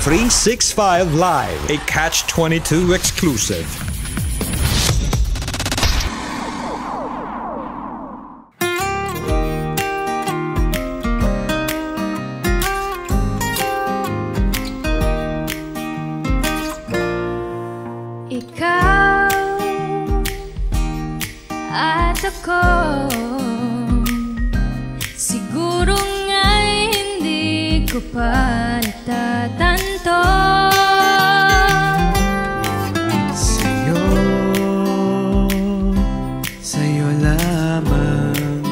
365 Live, a Catch 22 exclusive. Ikaw at ako Siguro nga'y hindi ko pa natatanto lamang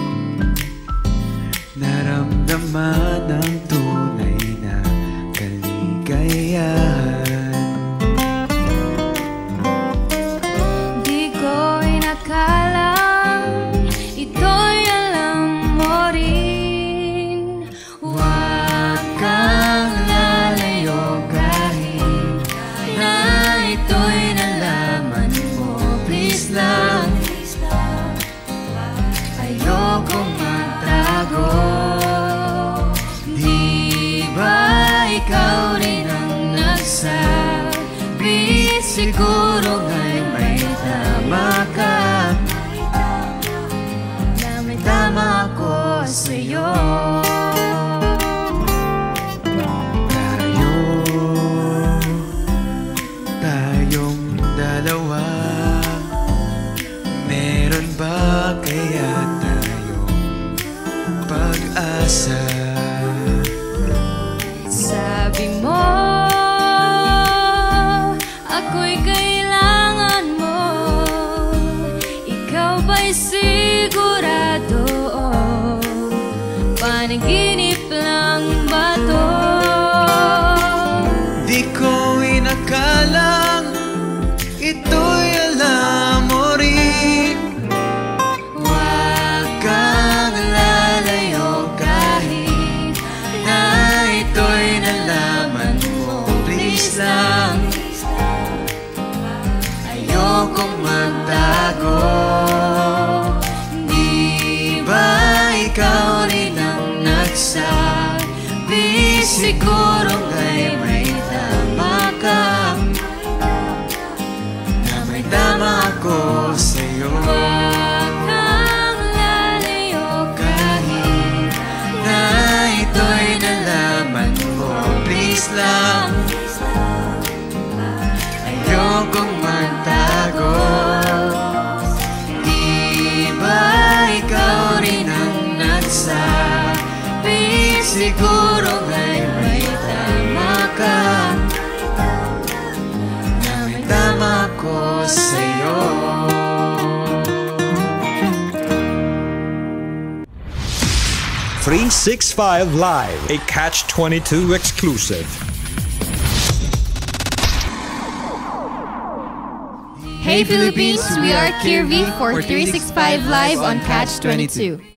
Naramdaman ang tunay na kaligayahan nagsabi Siguro nga'y kailangan mo. Ikaw ba'y sigurado? Panaginip lang ba inakalang ito'y Ayokong magtago. Di ba ikaw rin ang nagsabi? Siguro nga'y may tama ka. Na may tama ako sa'yo. Huwag kang lalayo kahit na ito'y nalaman mo. Please lang Ayokong May tama ka Na may tama ko sa'yo Three Six Five Live, a Catch 22 exclusive. Hey Philippines, we are KierVi for 365 Live on Catch 22.